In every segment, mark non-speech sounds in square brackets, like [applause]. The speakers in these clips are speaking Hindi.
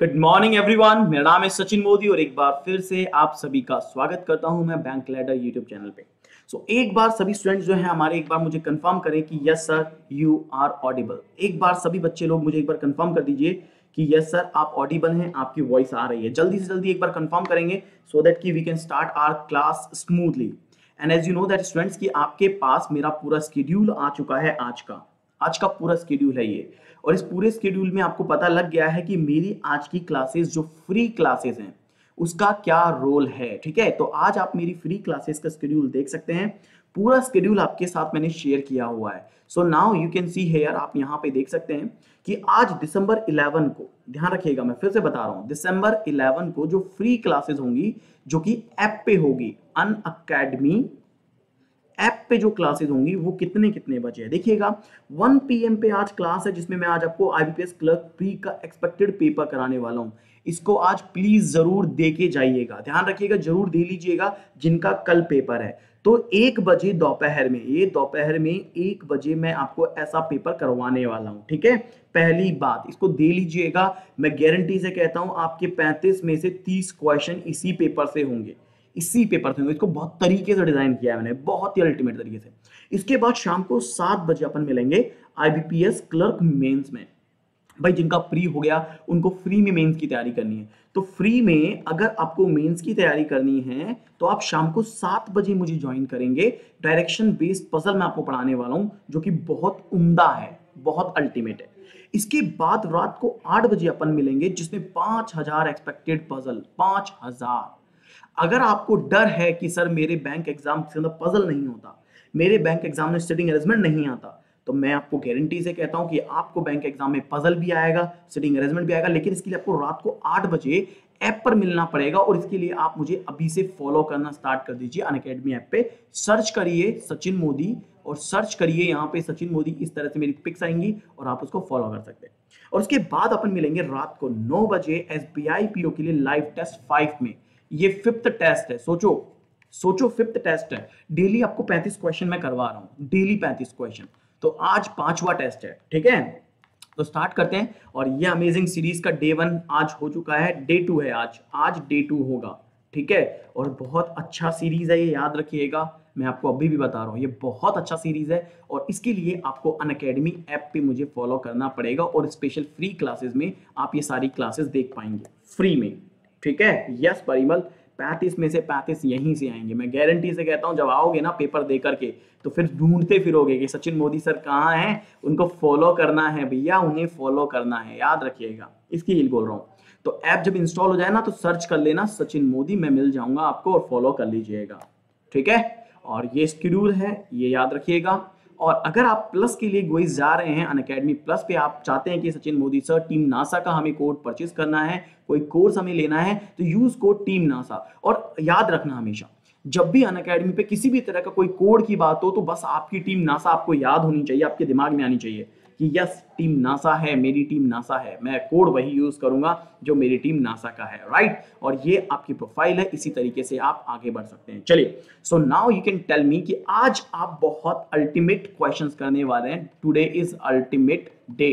गुड मॉर्निंग एवरीवन मेरा नाम है सचिन मोदी और एक बार फिर से आप सभी का स्वागत करता हूँ मैं बैंक लैडर यूट्यूब चैनल पे। सो so, एक बार सभी स्टूडेंट्स जो हैं हमारे एक बार मुझे कंफर्म करें कि yes sir you are audible एक बार सभी बच्चे लोग मुझे एक बार कंफर्म कर दीजिए कि यस सर आप ऑडिबल हैं आपकी वॉइस आ रही है। जल्दी से जल्दी एक बार कंफर्म करेंगे सो दैट कि we can start our class smoothly and as you know that students की आपके पास मेरा पूरा स्केड्यूल आ चुका है आज का। आज का पूरा स्केड्यूल है ये। और इस पूरे स्केड्यूल में आपको पता लग गया है कि मेरी आज की क्लासेस जो फ्री क्लासेस हैं, उसका क्या रोल है, ठीक है? तो आज आप मेरी फ्री क्लासेस का स्केड्यूल देख सकते हैं। पूरा स्केड्यूल आपके साथ मैंने शेयर किया हुआ है। So now you can see here आप यहाँ पे देख सकते हैं कि आज दिसंबर 11 को, ध्यान रखिएगा, मैं फिर से बता रहा हूँ दिसंबर 11 को जो फ्री क्लासेस होंगी, जो कि ऐप पे होगी अन अकेडमी ऐप पे जो क्लासेस होंगी, वो कितने कितने बजे है? देखिएगा 1 पीएम पे आज क्लास है, जिसमें मैं आज आपको आईबीपीएस क्लर्क प्री का एक्सपेक्टेड पेपर कराने वाला हूँ। इसको आज प्लीज़ ज़रूर दे के जाइएगा। ध्यान रखिएगा, ज़रूर दे लीजिएगा, जिनका कल पेपर है। तो एक बजे दोपहर में, ये दोपहर में एक बजे मैं आपको ऐसा पेपर करवाने वाला हूँ, ठीक है? पहली बात, इसको दे लीजिएगा। मैं गारंटी से कहता हूँ, आपके 35 में से 30 क्वेश्चन इसी पेपर से होंगे। इसी पेपर से, इसको बहुत तरीके से डिज़ाइन किया है मैंने, बहुत ही अल्टीमेट तरीके से। इसके बाद शाम को सात बजे अपन मिलेंगे आईबीपीएस क्लर्क मेंस में। भाई, जिनका फ्री हो गया, उनको फ्री में मेंस की तैयारी करनी है। तो फ्री में अगर आपको मेंस की तैयारी करनी है तो आप शाम को सात बजे मुझे ज्वाइन करेंगे। डायरेक्शन बेस्ड पजल मैं आपको पढ़ाने वाला हूँ, जो कि बहुत उम्दा है, बहुत अल्टीमेट है। इसके बाद रात को आठ बजे अपन मिलेंगे, जिसमें पाँच हज़ार एक्सपेक्टेड पजल पाँच हज़ार। अगर आपको डर है कि सर मेरे बैंक एग्ज़ाम के अंदर पजल नहीं होता, मेरे बैंक एग्ज़ाम में सिटिंग अरेंजमेंट नहीं आता तो मैं आपको गारंटी से कहता हूँ कि आपको बैंक एग्ज़ाम में पजल भी आएगा सिटिंग अरेंजमेंट भी आएगा, लेकिन इसके लिए आपको रात को आठ बजे ऐप पर मिलना पड़ेगा और इसके लिए आप मुझे अभी से फॉलो करना स्टार्ट कर दीजिए अन अकेडमी ऐप पे। सर्च करिए सचिन मोदी और सर्च करिए यहाँ पे सचिन मोदी, इस तरह से मेरी पिक्स आएँगी और आप उसको फॉलो कर सकते हैं। और उसके बाद अपन मिलेंगे रात को नौ बजे एस बी के लिए लाइव टेस्ट फाइव में। ये फिफ्थ टेस्ट है। सोचो सोचो फिफ्थ टेस्ट है। डेली आपको पैंतीस क्वेश्चन मैं करवा रहा हूँ। डेली पैंतीस क्वेश्चन तो आज पांचवा टेस्ट है, ठीक है? तो स्टार्ट करते हैं। और ये अमेजिंग सीरीज़ का डे वन आज हो चुका है। डे टू है आज। आज डे टू होगा, ठीक है? और बहुत अच्छा सीरीज़ है ये, याद रखिएगा। मैं आपको अभी भी बता रहा हूँ, ये बहुत अच्छा सीरीज़ है। और इसके लिए आपको अन अकेडमी ऐप पे मुझे फॉलो करना पड़ेगा। और स्पेशल फ्री क्लासेस में आप ये सारी क्लासेस देख पाएँगे। फ्री में। ठीक है? यस परिमल पैंतीस में से पैंतीस यहीं से आएँगे। मैं गारंटी से कहता हूँ, जब आओगे ना पेपर दे करके तो फिर ढूंढते फिरोगे कि सचिन मोदी सर कहाँ हैं? उनको फॉलो करना है भैया, उन्हें फॉलो करना है। याद रखिएगा, इसकी हिल बोल रहा हूँ। तो ऐप जब इंस्टॉल हो जाए ना तो सर्च कर लेना सचिन मोदी, मैं मिल जाऊँगा आपको और फॉलो कर लीजिएगा। ठीक है? और ये स्क्यूल है, ये याद रखिएगा। और अगर आप प्लस के लिए गोइज जा रहे हैं, अन अकेडमी प्लस पे, आप चाहते हैं कि Sachin Modi sir team NASA का हमें कोड परचेज करना है, कोई कोर्स हमें लेना है तो यूज़ कोड टीम नासा। और याद रखना हमेशा, जब भी अन अकेडमी पे किसी भी तरह का कोई कोड की बात हो तो बस आपकी टीम नासा आपको याद होनी चाहिए, आपके दिमाग में आनी चाहिए। कि यस टीम नासा है, मेरी टीम नासा है। मैं कोड वही यूज़ करूँगा जो मेरी टीम नासा का है राइट और ये आपकी प्रोफ़ाइल है, इसी तरीके से आप आगे बढ़ सकते हैं। चलिए so now you can tell me कि आज आप बहुत अल्टीमेट क्वेश्चन करने वाले हैं। टूडे इज़ अल्टीमेट डे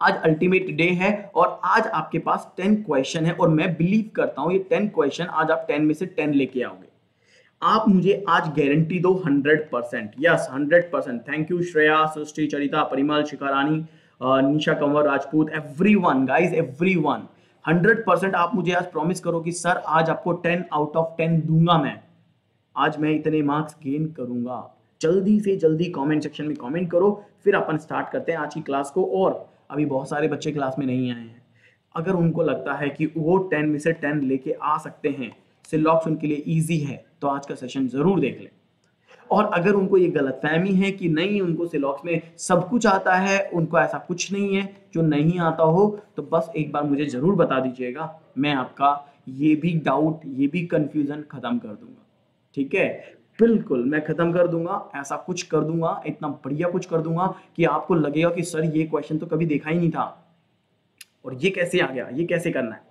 आज अल्टीमेट डे है और आज आपके पास टेन क्वेश्चन है और मैं बिलीव करता हूँ ये टेन क्वेश्चन आज आप टेन में से टेन लेके आओगे। आप मुझे आज गारंटी दो hundred percent yes hundred percent thank you Shreya Srishti Charita Parimal Shikarani Nisha Kanwar Rajput every one guys every one hundred percent आप मुझे आज प्रॉमिस करो कि सर आज आपको टेन आउट ऑफ़ टेन दूँगा मैं। आज मैं इतने मार्क्स गेन करूँगा। जल्दी से जल्दी कमेंट सेक्शन में कमेंट करो, फिर अपन स्टार्ट करते हैं आज की क्लास को। और अभी बहुत सारे बच्चे क्लास में नहीं आए हैं। अगर उनको लगता है कि वो टेन में से टेन लेके आ सकते हैं, सिलॉक्स उनके लिए ईजी है। तो आज का सेशन ज़रूर देख लें। और अगर उनको ये गलत फहमी है कि नहीं, उनको सिलॉक्स में सब कुछ आता है, उनको ऐसा कुछ नहीं है जो नहीं आता हो तो बस एक बार मुझे ज़रूर बता दीजिएगा, मैं आपका ये भी डाउट ये भी कंफ्यूजन खत्म कर दूँगा। ठीक है? बिल्कुल, मैं खत्म कर दूँगा, ऐसा कुछ कर दूँगा, इतना बढ़िया कुछ कर दूँगा कि आपको लगेगा कि, सर, ये क्वेश्चन तो कभी देखा ही नहीं था। और ये कैसे आ गया? ये कैसे करना है?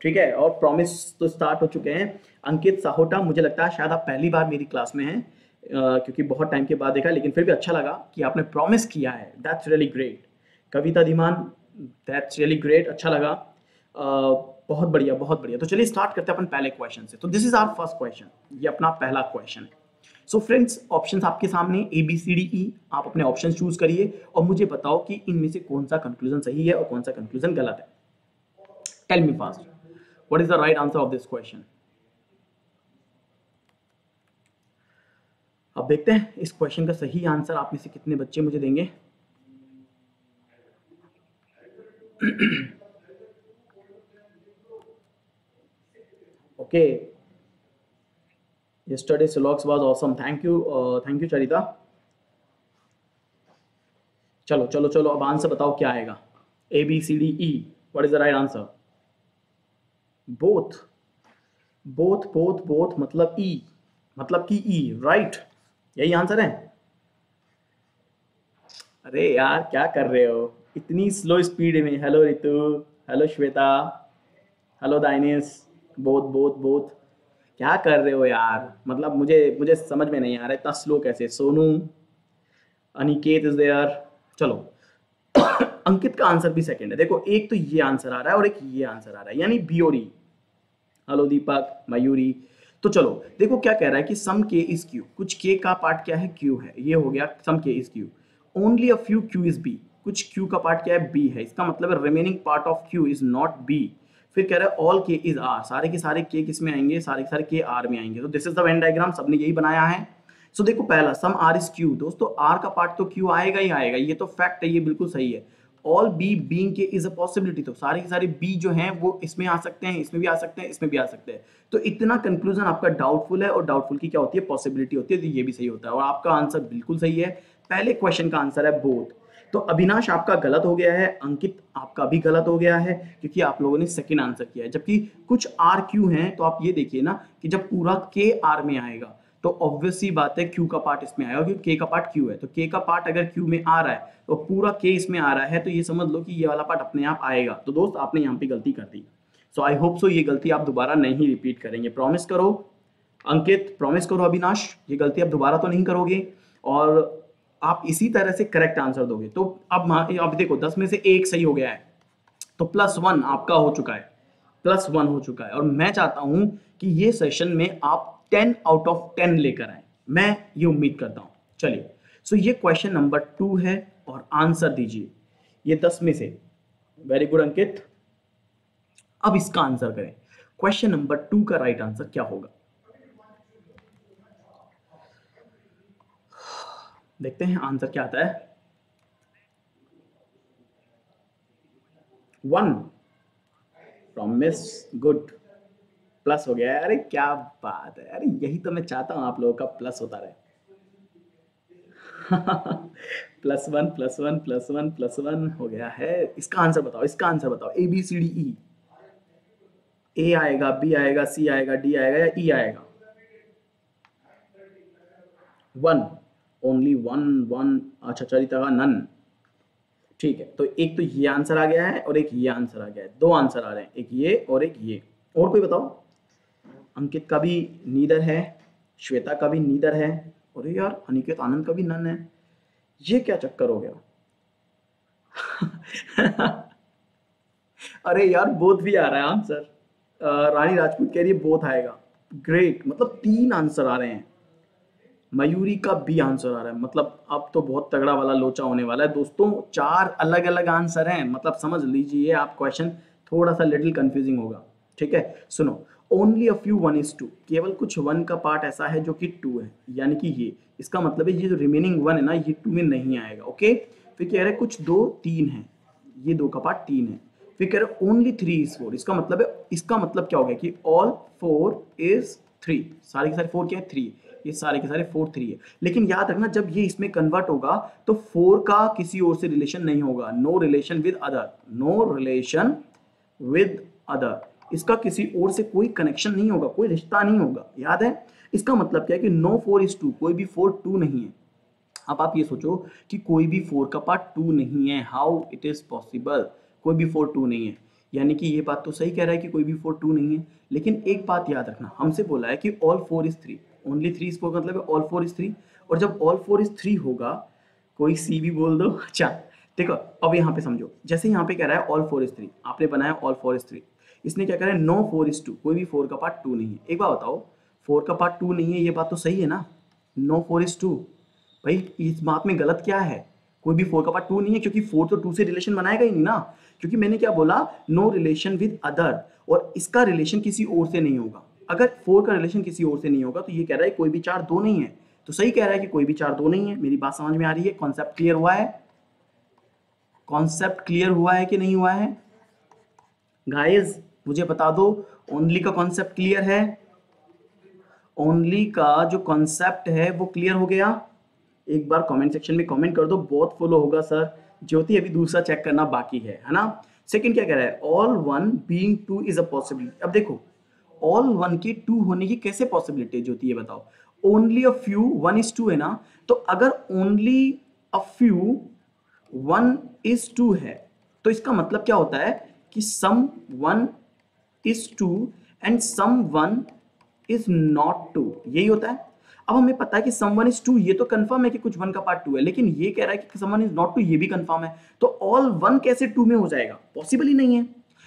ठीक है? और प्रॉमिस तो स्टार्ट हो चुके हैं। अंकित साहोटा, मुझे लगता है शायद आप पहली बार मेरी क्लास में हैं क्योंकि बहुत टाइम के बाद देखा, लेकिन फिर भी अच्छा लगा कि आपने प्रॉमिस किया है। That's really great Kavita Dhiman that's really great अच्छा लगा। बहुत बढ़िया बहुत बढ़िया। तो चलिए स्टार्ट करते हैं अपन पहले क्वेश्चन से। तो this is our first question ये अपना पहला क्वेश्चन है। सो फ्रेंड्स ऑप्शंस आपके सामने ए बी सी डी ई आप अपने ऑप्शन चूज़ करिए। और मुझे बताओ कि इनमें से कौन सा कंक्लूजन सही है और कौन सा कंक्लूजन गलत है। Tell me fast what is the right answer of this question अब देखते हैं, इस क्वेश्चन का सही आंसर आप में से कितने बच्चे मुझे देंगे? [clears throat] ओके yesterday's सिलॉक्स was awesome thank you thank you Charita चलो चलो चलो, अब आंसर बताओ क्या आएगा? A B C D E what is the right answer both both both both मतलब ई e, मतलब कि ई e, राइट यही आंसर है? अरे यार क्या कर रहे हो? इतनी स्लो स्पीड में। Hello Ritu hello Shweta hello दाइनेस both both both क्या कर रहे हो यार? मतलब मुझे मुझे समझ में नहीं आ रहा इतना स्लो कैसे। सोनू अनिकेत इज़ देयर चलो। अंकित का आंसर भी सेकंड है। देखो एक तो ये आंसर आ रहा है और एक ये आंसर आ रहा है यानी बियोरी हेलो दीपक मयूरी तो चलो देखो क्या कह रहा है कि सम के इज़ क्यू कुछ के का पार्ट क्या है? क्यू है। ये हो गया some K is Q only a few Q is B कुछ क्यू का पार्ट क्या है? बी है। इसका मतलब remaining part of Q is not B फिर कह रहा है ऑल के इज़ आर सारे के सारे के किसमें आएँगे? सारे के सारे के आर में आएँगे। तो this is the Venn diagram सबने यही बनाया है। सो so, देखो पहला सम आर इज़ क्यू दोस्तों आर का पार्ट तो क्यू आएगा ही आएगा। ये तो फैक्ट है ये बिल्कुल सही है। All B being K is a possibility तो सारे के सारे बी जो हैं, वो इसमें आ सकते हैं, इसमें भी आ सकते हैं, इसमें भी आ सकते हैं। तो इतना कंक्लूजन आपका डाउटफुल है और डाउटफुल की क्या होती है? पॉसिबिलिटी होती है तो ये भी सही होता है। और आपका आंसर बिल्कुल सही है। पहले क्वेश्चन का आंसर है बोथ तो अविनाश आपका गलत हो गया है, अंकित आपका भी गलत हो गया है, क्योंकि आप लोगों ने सेकेंड आंसर किया है। जबकि कुछ आर क्यू हैं तो आप ये देखिए ना कि जब पूरा के आर में आएगा तो ऑब्वियसली बात है क्यू का पार्ट इसमें आएगा क्योंकि के का पार्ट क्यू है। तो के का पार्ट अगर क्यू में आ रहा है तो पूरा के इसमें आ रहा है तो ये समझ लो कि ये वाला पार्ट अपने आप आएगा। तो दोस्त, आपने यहाँ पे गलती कर दी। सो आई होप सो ये गलती आप दोबारा नहीं रिपीट करेंगे। प्रॉमिस करो, अंकित प्रॉमिस करो अविनाश, ये गलती आप दोबारा तो नहीं करोगे, और आप इसी तरह से करेक्ट आंसर दोगे। तो अब अब देखो, दस में से एक सही हो गया है। तो प्लस वन आपका हो चुका है। प्लस वन हो चुका है। और मैं चाहता हूँ कि ये सेशन में आप टेन आउट ऑफ़ टेन लेकर आए। मैं ये उम्मीद करता हूँ। चलिए सो ये क्वेश्चन नंबर टू है और आंसर दीजिए। ये दस में से। Very good Ankit. अब इसका आंसर करें। क्वेश्चन नंबर टू का राइट आंसर क्या होगा? देखते हैं आंसर क्या आता है। वन प्रॉमिस गुड प्लस हो गया अरे क्या बात है। अरे यही तो मैं चाहता हूँ आप लोगों का प्लस होता रहे। [laughs] Plus one plus one plus one plus one हो गया है। इसका आंसर बताओ, इसका आंसर बताओ। ए बी सी डी ई ए आएगा बी आएगा सी आएगा डी आएगा या ई e आएगा? वन ओनली वन वन अच्छा चरिता का नन ठीक है तो एक तो ये आंसर आ गया है और एक ये आंसर आ गया है। दो आंसर आ रहे हैं, एक ये और एक ये। और कोई बताओ? अंकित का भी नीदर है, श्वेता का भी नीदर है, और यार अनिकेत आनंद का भी नन है। ये क्या चक्कर हो गया? [laughs] अरे यार बोथ भी आ रहा है आंसर रानी राजपूत कह रही है बोथ आएगा। ग्रेट मतलब तीन आंसर आ रहे हैं। मयूरी का बी आंसर आ रहा है। मतलब अब तो बहुत तगड़ा वाला लोचा होने वाला है। दोस्तों, चार अलग अलग आंसर हैं। मतलब समझ लीजिए आप क्वेश्चन थोड़ा सा लिटिल कंफ्यूजिंग होगा। ठीक है? सुनो only a few one is two केवल कुछ वन का पार्ट ऐसा है जो कि टू है, यानी कि ये। इसका मतलब है ये जो रिमेनिंग वन है ना, ये टू में नहीं आएगा ओके फिर कह रहे कुछ दो, तीन है। ये दो का पार्ट तीन है। फिर कह रहे ओनली थ्री इज़ फोर इसका मतलब है, इसका मतलब क्या हो गया कि ऑल फोर इज़ थ्री सारे के सारे फोर क्या है? थ्री ये सारे के सारे फोर थ्री है। लेकिन याद रखना, जब ये इसमें कन्वर्ट होगा तो फोर का किसी और से रिलेशन नहीं होगा। No relation with other no relation with other इसका किसी और से कोई कनेक्शन नहीं होगा, कोई रिश्ता नहीं होगा। याद है? इसका मतलब क्या है कि नो फोर इज़ टू कोई भी फोर टू नहीं है। अब आप ये सोचो कि कोई भी फोर का पार्ट टू नहीं है। हाउ इट इज़ पॉसिबल कोई भी फोर टू नहीं है। यानी कि ये बात तो सही कह रहा है कि कोई भी फोर टू नहीं है। लेकिन एक बात याद रखना, हमसे बोला है कि all four is three only three is four का मतलब ऑल फोर इज़ थ्री और जब ऑल फोर इज़ थ्री होगा, कोई सी भी बोल दो। [laughs] अच्छा देखो, अब यहाँ पे समझो। जैसे यहाँ पे कह रहा है ऑल फोर इज़ थ्री आपने बनाया ऑल फोर इज़ थ्री इसने क्या कह रहा है? नो फोर इज़ टू कोई भी फोर का पार्ट टू नहीं है। एक बार बताओ फोर का पार्ट टू नहीं है, ये बात तो सही है ना? नो फोर इज़ टू भाई, इस बात में गलत क्या है? कोई भी फोर का पार्ट टू नहीं है, क्योंकि फोर तो टू से रिलेशन बनाएगा ही नहीं ना। क्योंकि मैंने क्या बोला? नो रिलेशन विद अदर और इसका रिलेशन किसी और से नहीं होगा। अगर फोर का रिलेशन किसी और से नहीं होगा तो ये कह रहा है कोई भी चार दो नहीं है। तो सही कह रहा है कि कोई भी चार दो नहीं है। मेरी बात समझ में आ रही है? कॉन्सेप्ट क्लियर हुआ है? कॉन्सेप्ट क्लियर हुआ है कि नहीं हुआ है? गाइस मुझे बता दो ओनली का कॉन्सेप्ट क्लियर है? ओनली का जो कॉन्सेप्ट है, वो क्लियर हो गया? एक बार कमेंट सेक्शन में कमेंट कर दो, बहुत फॉलो होगा सर ज्योति, अभी दूसरा चेक करना बाकी है है ना? सेकंड क्या कह रहा है? All one being two is a possibility अब देखो ऑल वन के टू होने की कैसे पॉसिबिलिटी है, ज्योति, ये बताओ? Only a few one is two है ना? तो अगर only a few one is two है तो इसका मतलब क्या होता है कि some one is two and some one is not two यही होता है। अब हमें पता है कि सम वन इज़ टू ये तो कंफर्म है कि कुछ वन का पार्ट टू है, लेकिन ये कह रहा है कि some one is not two ये भी कंफर्म है। तो ऑल वन कैसे टू में हो जाएगा? पॉसिबल ही नहीं है।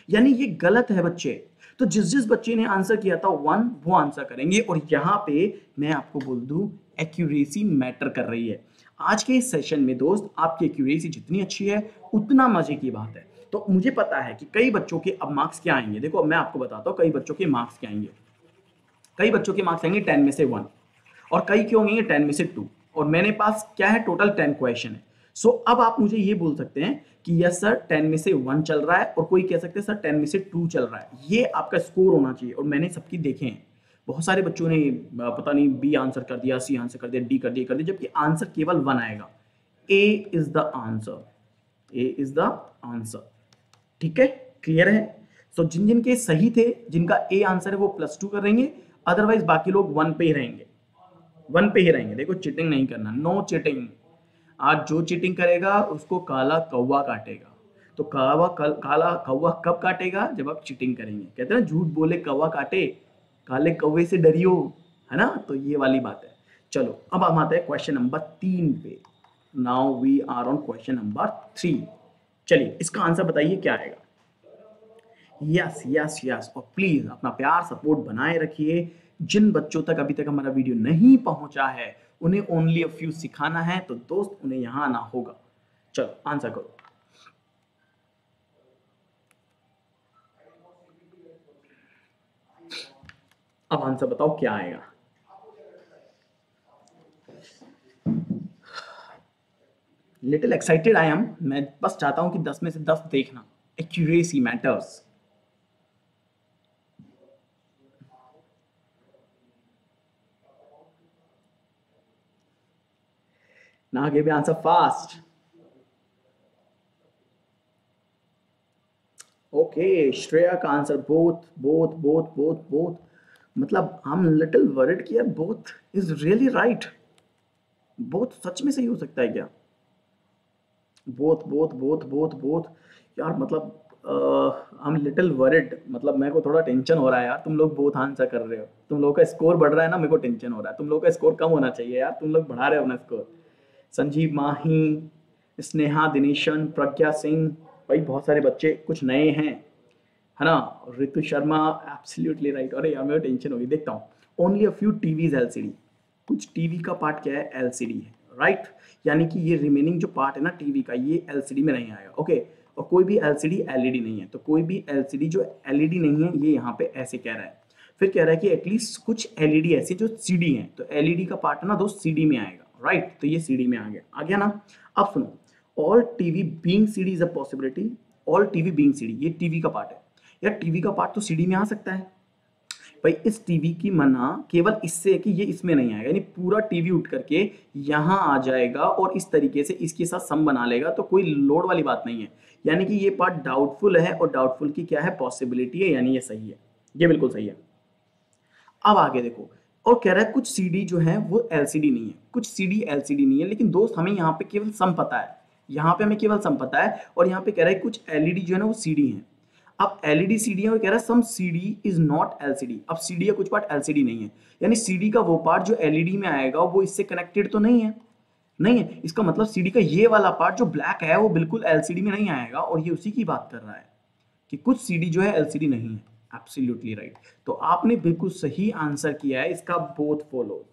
यानी ये गलत है बच्चे। तो जिस जिस बच्चे ने आंसर किया था वन वो आंसर करेंगे। और यहाँ पे मैं आपको बोल दूँ एक्यूरेसी मैटर कर रही है। आज के इस सेशन में दोस्त, आपकी एक्यूरेसी जितनी अच्छी है, उतना मज़े की बात है। तो मुझे पता है कि कई बच्चों के अब मार्क्स क्या आएँगे? देखो मैं आपको बताता हूँ कई बच्चों के मार्क्स क्या आएँगे? कई बच्चों के मार्क्स आएँगे टेन में से वन और कई क्यों होंगे टेन में से टू और मेरे पास क्या है? टोटल टेन क्वेश्चन है। सो so, अब आप मुझे ये बोल सकते हैं कि यस सर टेन में से वन चल रहा है और कोई कह सकते हैं सर टेन में से टू चल रहा है। ये आपका स्कोर होना चाहिए और मैंने सबकी देखे हैं। बहुत सारे बच्चों ने पता नहीं बी आंसर कर दिया सी आंसर कर दिया डी कर दिया कर दिया जबकि आंसर केवल वन आएगा। A is the answer A is the answer ठीक है? क्लियर है? सो जिन जिन के सही थे जिनका ए आंसर है वो प्लस टू करेंगे अदरवाइज़ बाकी लोग वन पे ही रहेंगे। वन पे ही रहेंगे। देखो चीटिंग नहीं करना। नो चीटिंग आज जो चीटिंग करेगा उसको काला कौवा काटेगा। तो कावा कल, काला कौवा कब काटेगा? जब आप चिटिंग करेंगे। कहते हैं झूठ बोले कौवा काटे काले कौवे से डरियो है ना? तो ये वाली बात है। चलो अब हम आते हैं क्वेश्चन नंबर तीन पे। Now we are on question number three चलिए, इसका आंसर बताइए, क्या आएगा? यस यस यस और प्लीज़ अपना प्यार सपोर्ट बनाए रखिए। जिन बच्चों तक अभी तक हमारा वीडियो नहीं पहुँचा है, उन्हें ओनली अ फ्यू सिखाना है तो दोस्त, उन्हें यहाँ आना होगा। चलो आंसर करो। अब आंसर बताओ, क्या आएगा? लिटिल एक्साइटेड आई एम मैं बस चाहता हूँ कि 10 में से 10 देखना। Accuracy matters Now give me answer fast. Okay Shreya का answer both both both both both मतलब एम लिटिल वरिड कि यार both is really right both सच में सही हो सकता है क्या? Both both both both both यार मतलब आई एम लिटिल वरिड मतलब मेरे को थोड़ा टेंशन हो रहा है यार। तुम लोग बोथ आंसर कर रहे हो। तुम लोगों का स्कोर बढ़ रहा है ना, मेरे को टेंशन हो रहा है। तुम लोगों का स्कोर कम होना चाहिए यार। तुम लोग बढ़ा रहे हो अपना स्कोर संजीव माही, स्नेहा, दिनेशन, प्रज्ञा सिंह। भाई, बहुत सारे बच्चे, कुछ नए हैं। है ना? ऋतु शर्मा एब्सोल्युटली राइट अरे यार, मेरे टेंशन होगी देखता हूँ। Only a few TVs LCD कुछ टीवी का पार्ट क्या है? एलसीडी है। राइट यानी कि ये रिमेनिंग जो पार्ट है ना टीवी का, ये एलसीडी में नहीं आएगा ओके और कोई भी एलसीडी एलईडी नहीं है तो कोई भी एलसीडी जो एलईडी नहीं है, ये यहाँ पे ऐसे कह रहा है। फिर कह रहा है कि एटलीस्ट कुछ एलईडी ऐसे जो सीडी है तो एलईडी का पार्ट ना दोस्त सीडी में आएगा राइट तो ये सीडी में आ गया। आ गया ना? अब सुनो all TV being CD is a possibility all TV being CD ये टीवी का पार्ट है। यार टीवी का पार्ट तो सीडी में आ सकता है। भाई, इस टीवी की मना केवल इससे है कि ये इसमें नहीं आएगा। यानी पूरा टीवी उठ करके यहाँ आ जाएगा और इस तरीके से इसके साथ सम बना लेगा तो कोई लोड वाली बात नहीं है। यानी कि ये पार्ट डाउटफुल है और डाउटफुल की क्या है? पॉसिबिलिटी है, यानी ये सही है। ये बिल्कुल सही है। अब आगे देखो, और कह रहा है कुछ सीडी जो है, वो एलसीडी नहीं है। कुछ सीडी एलसीडी नहीं है, लेकिन दोस्त, हमें यहाँ पे केवल सम पता है। यहाँ पे हमें केवल सम पता है और यहाँ पे कह रहा है कुछ एलईडी जो है ना, वो सीडी है। अब एलईडी सीडी है और कह रहा है some CD is not LCD अब सीडी का कुछ पार्ट एलसीडी नहीं है। यानी सीडी का वो पार्ट जो एलईडी में आएगा, वो इससे कनेक्टेड तो नहीं है। नहीं है। इसका मतलब सीडी का ये वाला पार्ट जो ब्लैक है, वो बिल्कुल एलसीडी में नहीं आएगा और ये उसी की बात कर रहा है कि कुछ सीडी जो है एलसीडी नहीं है। Absolutely right right. तो आपने बिल्कुल सही आंसर किया है, इसका बोथ फॉलोज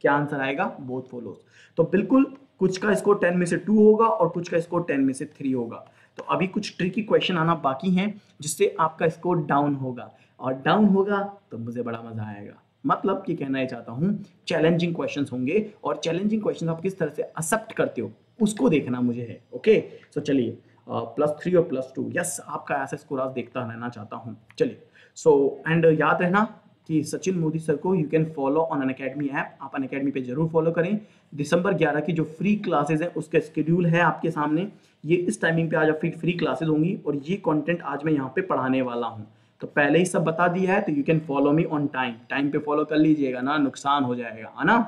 क्या आंसर आएगा? बोथ फॉलोज तो बिल्कुल कुछ का स्कोर टेन में से टू होगा और कुछ का स्कोर टेन में से थ्री होगा। तो अभी कुछ ट्रिकी क्वेश्चन आना बाकी हैं जिससे आपका स्कोर डाउन होगा। और डाउन होगा तो मुझे बड़ा मज़ा आएगा। मतलब कि कहना ही चाहता हूँ चैलेंजिंग क्वेश्चंस होंगे और चैलेंजिंग क्वेश्चन आप किस तरह से एक्सेप्ट करते हो उसको देखना मुझे है ओके सो चलिए प्लस थ्री और प्लस टू यस आपका ऐसा स्कोर आज देखता रहना चाहता हूँ। चलिए सो so, एंड याद रहना कि सचिन मोदी सर को you can follow on Unacademy app आप अन अकेडमी पे ज़रूर फॉलो करें। दिसंबर 11 की जो फ्री क्लासेज हैं, उसका स्केड्यूल है आपके सामने। ये इस टाइमिंग पे आज फ्री फ्री क्लासेज होंगी और ये कंटेंट आज मैं यहाँ पे पढ़ाने वाला हूँ। तो पहले ही सब बता दिया है तो you can follow me on time time पे फॉलो कर लीजिएगा ना, नुकसान हो जाएगा, है ना?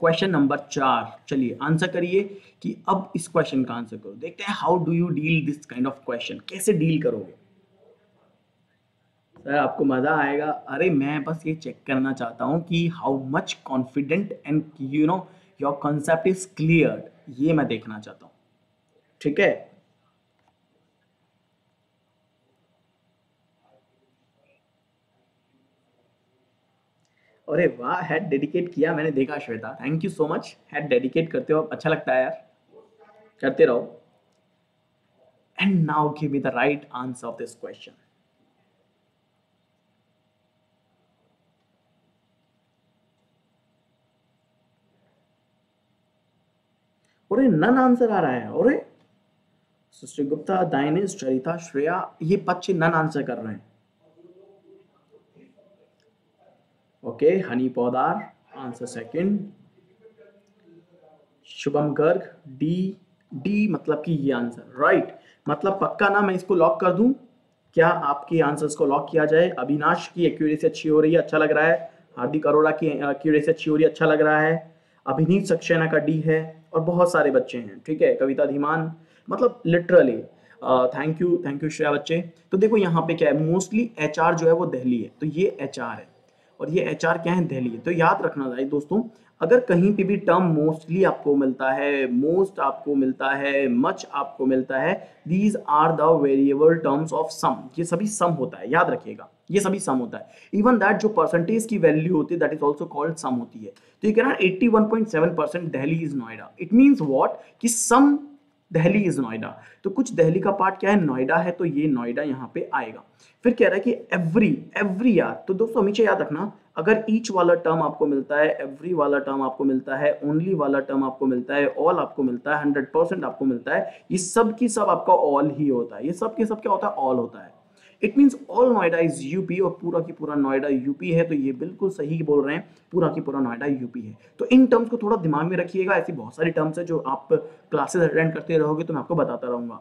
क्वेश्चन नंबर चार। चलिए आंसर करिए कि अब इस क्वेश्चन का आंसर करो। देखते हैं how do you deal this kind of question कैसे डील करोगे? सर, आपको मज़ा आएगा। अरे, मैं बस ये चेक करना चाहता हूँ कि how much confident and you know your concept is clear ये मैं देखना चाहता हूँ। ठीक है? अरे, वाह हेड डेडिकेट किया मैंने, देखा Shweta. Thank you so much head dedicate करते हो अच्छा लगता है यार। करते रहो। And now give me the right answer of this question अरे नन आंसर आ रहा है अरे सुश्री गुप्ता, दाइनिस, चरिता, श्रेया, ये बच्चे नन आंसर कर रहे हैं। Okay, Honey Poddar, answer second. Shubham Garg, D D मतलब कि ये आंसर, राइट। मतलब पक्का ना मैं इसको लॉक कर दूँ? क्या आपके आंसर्स को लॉक किया जाए? अविनाश की एक्यूरेसी अच्छी हो रही है अच्छा लग रहा है। हार्दिक अरोड़ा की एक्यूरेसी अच्छी हो रही है अच्छा लग रहा है। अभिनीत सक्सेना का डी है। और बहुत सारे बच्चे हैं, ठीक है? कविता धीमान मतलब literally thank you thank you Shreya बच्चे। तो देखो यहाँ पे क्या है मोस्टली एचआर जो है वो दहली है तो ये एचआर है। और ये HR क्या है दहली है। तो याद रखना चाहिए दोस्तों अगर कहीं पे भी टर्म मोस्टली आपको मिलता है, मोस्ट आपको मिलता है मच आपको मिलता है these are the variable terms of some ये सभी सम होता है, याद रखिएगा। ये सभी सम होता है। इवन दैट जो परसेंटेज की वैल्यू होती है that is also called some होती है। तो ये कहना 81.7 percent Delhi is Noida it means what कि सम दिल्ली इज़ नोएडा तो कुछ दिल्ली का पार्ट क्या है? नोएडा है तो ये नोएडा यहाँ पे आएगा। फिर कह रहा है कि एवरी एवरी यार तो दोस्तों हमेशा याद रखना अगर ईच वाला टर्म आपको मिलता है एवरी वाला टर्म आपको मिलता है ओनली वाला टर्म आपको मिलता है ऑल आपको मिलता है हंड्रेड परसेंट आपको मिलता है, ये सब की सब आपका ऑल ही होता है। ये सब के सब क्या होता है? ऑल होता है। It means all Noida is UP और पूरा की पूरा नोएडा यूपी है तो ये बिल्कुल सही बोल रहे हैं, पूरा की पूरा नोएडा यूपी है। तो इन टर्म्स को थोड़ा दिमाग में रखिएगा, ऐसी बहुत सारी टर्म्स है जो आप क्लासेस अटेंड करते रहोगे तो मैं आपको बताता रहूँगा।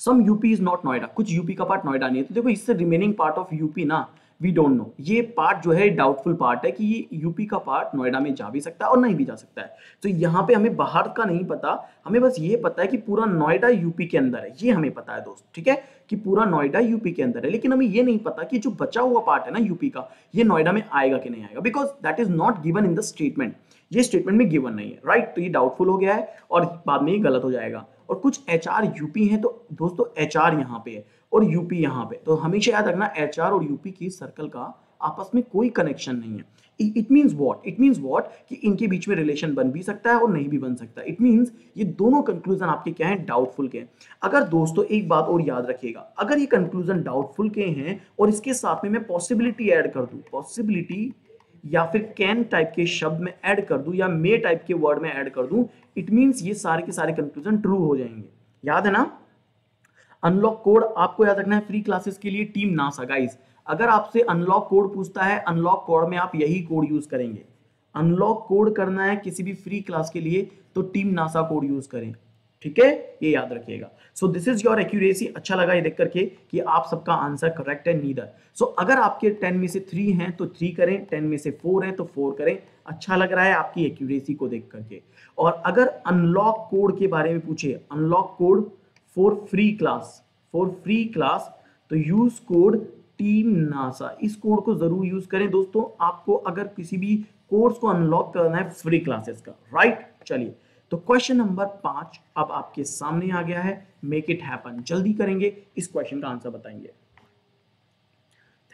Some UP is not Noida कुछ यूपी का पार्ट नोएडा नहीं है। तो देखो, इससे रिमेनिंग पार्ट ऑफ़ यूपी ना वी डोंट नो ये पार्ट जो है डाउटफुल पार्ट है कि ये यूपी का पार्ट नोएडा में जा भी सकता है और नहीं भी जा सकता है। तो यहाँ पे हमें बाहर का नहीं पता। हमें बस ये पता है कि पूरा नोएडा यूपी के अंदर है। ये हमें पता है दोस्त, ठीक है? कि पूरा नोएडा यूपी के अंदर है। लेकिन हमें ये नहीं पता कि जो बचा हुआ पार्ट है ना यूपी का, ये नोएडा में आएगा कि नहीं आएगा। Because that is not given in the statement ये स्टेटमेंट में गिवन नहीं है। राइट तो ये डाउटफुल हो गया है और बाद में ये गलत हो जाएगा। और कुछ एच आर यूपी है तो दोस्तों एच आर यहाँ पे है। और यूपी यहाँ पे। तो हमेशा याद रखना एचआर और यूपी की सर्कल का आपस में कोई कनेक्शन नहीं है। It means what it means what कि इनके बीच में रिलेशन बन भी सकता है और नहीं भी बन सकता। इट मीन्स ये दोनों कंक्लूजन आपके क्या है? डाउटफुल के हैं। अगर दोस्तों, एक बात और याद रखिएगा। अगर ये कंक्लूजन डाउटफुल के हैं और इसके साथ में मैं पॉसिबिलिटी ऐड कर दूँ पॉसिबिलिटी या फिर कैन टाइप के शब्द में ऐड कर दूँ या मे टाइप के वर्ड में ऐड कर दूँ इट मीन्स ये सारे के सारे कंक्लूजन ट्रू हो जाएँगे। याद है ना? अनलॉक कोड आपको याद रखना है फ्री क्लासेस के लिए टीम नासा गाइस अगर आपसे अनलॉक कोड पूछता है अनलॉक कोड में आप यही कोड यूज़ करेंगे। अनलॉक कोड करना है किसी भी फ्री क्लास के लिए तो टीम नासा कोड यूज़ करें। ठीक है? ये याद रखिएगा। So this is your accuracy अच्छा लगा ये देख करके कि आप सबका आंसर करेक्ट है नीदर सो so, अगर आपके टेन में से थ्री हैं तो थ्री करें टेन में से फोर हैं तो फोर करें। अच्छा लग रहा है आपकी एक्यूरेसी को देख करके। और अगर अनलॉक कोड के बारे में पूछे unlock code for free class for free class तो यूज़ कोड टीम नासा इस कोड को ज़रूर यूज़ करें दोस्तों। आपको अगर किसी भी कोर्स को अनलॉक करना है फ्री क्लासेस का। राइट चलिए। तो क्वेश्चन नंबर पाँच अब आपके सामने आ गया है। मेक इट हैपन जल्दी करेंगे। इस क्वेश्चन का आंसर बताएँगे।